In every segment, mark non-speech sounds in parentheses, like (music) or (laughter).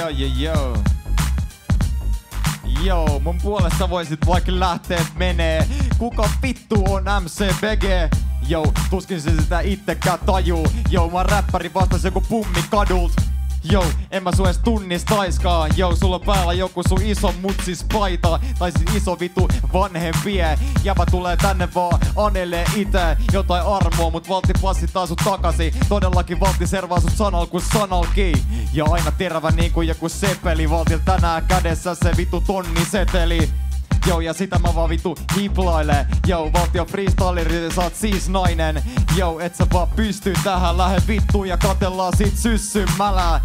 Yo, yo, yo. Joo, mun puolesta voisit vaikka lähteä menee. Kuka vittu on MC Bege? Joo, tuskin se sitä itsekään tajuu. Joo, mä oon räppäri vastas joku pummi kadult. Joo, en mä edes tunnistaiskaan. Joo, sulla on päällä joku sun iso mutsis paita. Tai siis iso vitu vanhempie. Jäbä tulee tänne vaan anelee ite jotain armoa, mut valtti passittaa sut takasi. Todellakin valtti servaa sut sanal kuin sanalki. Ja aina terävä niin kuin joku sepeli. Valtil tänään kädessä se vitu tonniseteli. Joo, ja sitä mä vaan vitu hiplaile. Joo, valtio freestyleri, sä oot siis nainen. Joo, et sä vaan pysty tähän, lähde vittuun ja katellaan sit syssymällä.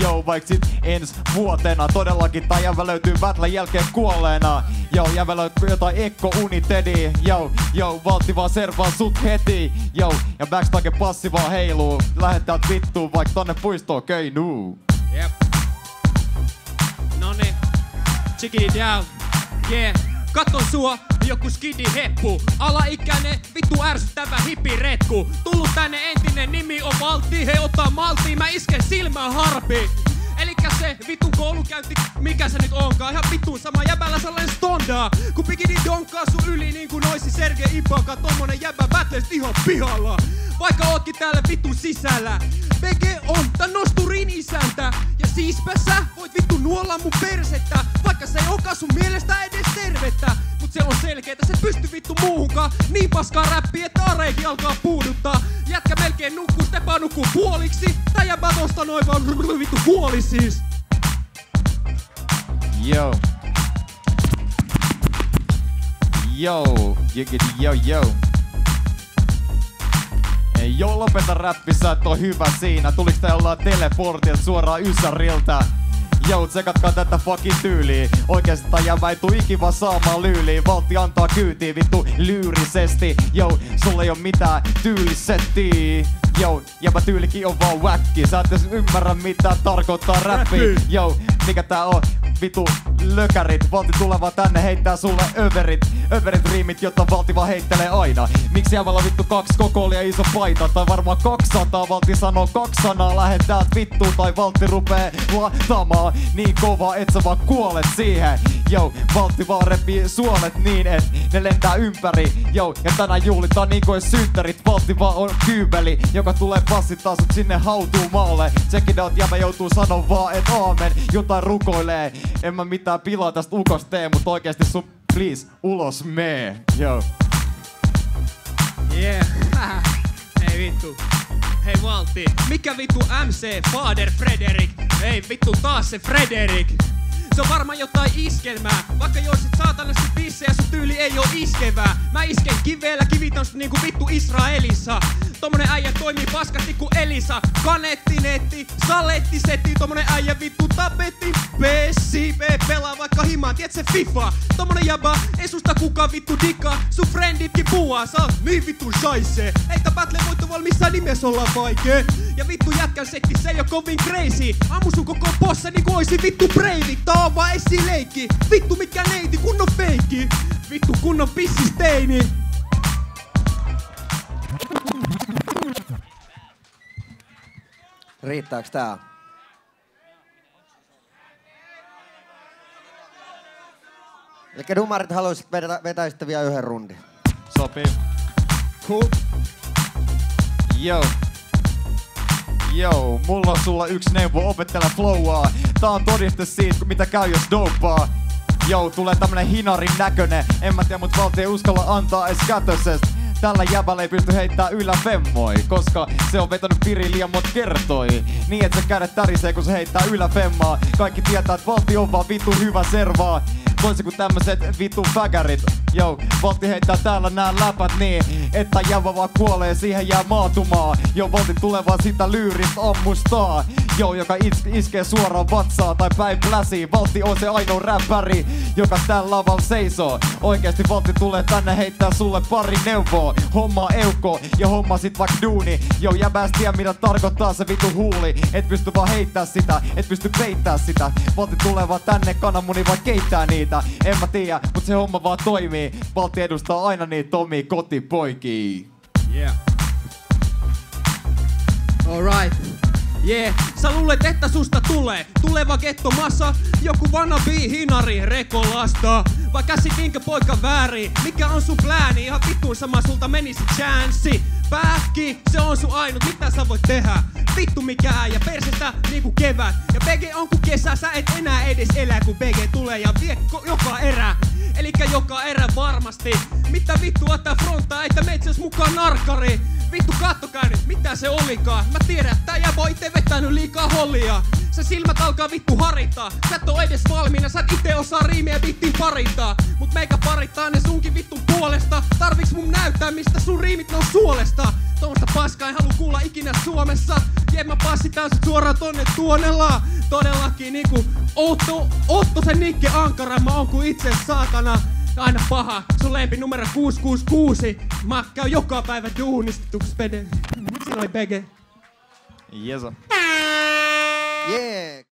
Joo, vaik sit ens vuotena todellakin tää jävä löytyy Battlen jälkeen kuolleena. Joo, jävä löytyy jotain Ekko Unitedi. Joo, joo, valtti vaan servaa sut heti. Joo, ja backstage passi vaan heiluu. Lähet täältä vittuun vaik tonne puistoon keinuu. Jep. Noni. Check it down. Yeah. Katon sua, joku skidi heppu. Alaikäinen, vittu ärsyttävä hippiretku. Tullut tänne entinen nimi on Valtti, he ottaa maltiin, mä isken silmään harpi. Elikkä se vittu koulukäynti, mikä se nyt onkaan Ihan vittu sama jäbällä sellainen stondaa Kun pikini donkkaa sun yli niin kuin oisi Sergei Ibaka Tommonen jäbä battles ihan pihalla Vaikka ootkin täällä vittu sisällä BG on tän nosturin isäntä. Ja siispä sä voit vittu nuolla mun persettä Vaikka se ei oka sun mielestä edes tervettä. Mut se on selkeetä, se pysty vittu muuhunkaan Niin paskaa räppi, että areikin alkaa puuduttaa. Jätkä melkein nukkuu, Stepa nukkuu puoliksi. Tää jäbä tosta noin vaan (laughs) vittu kuoli siis. Yo. Yo, jiggity yo yo. Ei joo, lopeta räppi, sä et oo hyvä siinä. Tuliks tää jollain teleportilta suoraan Ysäriltä? Joo, tsekatkaa tätä fucking tyyliä. Oikeesti tää jäbä ei tuu ikin vaan saamaan lyyliin. Valtti antaa kyytiin vittu lyyrisesti. Joo, sulla ei oo mitään tyylisettiä. Joo, jäbä tyylikin on vaan wacki. Sä et edes ymmärrä mitä tarkoittaa räppi. Joo, mikä tää on? Vitu lökärit. Valti tulee vaan tänne heittää sulle överit. Överit riimit, jotta valti vaan heittelee aina. Miksi jävällä vittu kaksi kokolia iso paita? Tai varmaan 200 valti sanoo kaksi sanaa. Lähet täältä vittu tai valti rupee latamaan niin kovaa, et sä vaan kuolet siihen. Joo, valtti vaan repii suolet niin, et ne lentää ympäri. Joo, ja tänään juhlitaan niin kuin synttärit. Valtti vaan on kyybeli, joka tulee passittaa sut sinne hautuumaalle. Check it out, jäbä joutuu sanoa vaan, et aamen. Jotain rukoilee. En mä mitään pilaa tästä ukosta tee, mut oikeesti sun please ulos mee. Joo. Yeah. (laughs) Ei vittu. Hei Valtti, mikä vittu MC Fader Frederik? Ei vittu taas se Frederik. Se on varmaan jotain iskelmää Vaikka joisit saatanasti bissejä sun tyyli ei oo iskevää. Mä isken kiveellä kivitonsta niinku vittu Israelissa Tommonen äijä toimii paskasti ku Elisa. Kanettinetti, salettisetti Tommonen äijä vittu tapetti. Pessi, pelaa vaikka himaan Tiedät se FIFA? Tommonen jäbä, ei susta kukaan vittu dika Sun frienditkin puhua, sä oot niin vittu shaise. Eikä battle voitto missään nimessä olla vaikee Ja vittu jätkän setti, se ei oo kovin crazy. Ammu sun koko posse niinku oisi vittu Breivik Tää on vaan esileikki. Vittu mikä neiti, kunnon feikki. Vittu kunnon pissisteini Riittääks tää? Eli dumarit haluaisit vetä, vetää sitten vielä yhden rundin. Sopii. Cool. Joo. Joo, mulla on sulla yksi neuvo, opettele flowaa. Tää on todiste siitä, mitä käy jos dopaa. Joo, tulee tämmönen hinarin näkönen. En mä tiedä, mut valtio ei uskalla antaa edes kätösestä. Tällä jäbällä ei pysty heittää ylä femmoi, koska se on vetänyt piri liian mut kertoi. Niin et se kädet tärisee, kun se heittää ylä femmaa. Kaikki tietää, että valtio on vaan vitu hyvä servaa. Toisin kuin tämmöset vitu fäkärit. Joo, Valtti heittää täällä nää läpät niin, että jävä vaan kuolee, siihen jää maatumaa. Joo, Valtti tulee vaan sitä lyyristä ammustaa. Joo, joka is- iskee suoraan vatsaa tai päin pläsiin. Valtti on se ainoa räppäri, joka tällä lavalla seisoo. Oikeesti Valtti tulee tänne heittää sulle pari neuvoa. Homma eukko ja homma sit vaikka duuni. Joo, jäbäs tiedä mitä tarkoittaa se vitu huuli. Et pysty vaan heittää sitä, et pysty peittää sitä. Valtti tulee vaan tänne kananmuni vai keittää niitä. En mä tiedä, mut se homma vaan toimii. Valtti edustaa aina niitä omia kotipoikia. Yeah. Yeah, sä luulet, että susta tulee tuleva gettomassa, joku wannabe hinari rekolasta. Vai käsitinkö poika väärin? Mikä on sun plääni? Ihan vittuun sama sulta menisi chanssi. Pähki, se on sun ainut, mitä sä voit tehdä? Vittu mikä ja persestä niinku kevät. Ja BG on ku kesä, sä et enää edes elä, kun BG tulee ja vie joka erä. Elikkä joka erä varmasti. Mitä vittua tää frontaa, että metsäs mukaan narkkari? Vittu kattokaa nyt, mitä se olikaan. Mä tiedän, että tää jäbä ite vetänyt liikaa hollia. Se silmät alkaa vittu harittaa. Sä et oo edes valmiina, sä et ite osaa riimiä vittiin parittaa. Mut meikä parittaa ne sunkin vittun puolesta. Tarviks mun näyttää, mistä sun riimit on suolesta? Tuommoista paskaa en halua kuulla ikinä Suomessa. Jee, mä passitaan sut suoraan tonne tuonella. Todellakin niinku Otto, Otto se Nikke Ankara, mä oon kuin itse saatana. Aina paha, sun lempi numero 666. Mä käyn joka päivä duunistetuks pede. Siinä oli Bege. Jesa. Yeah.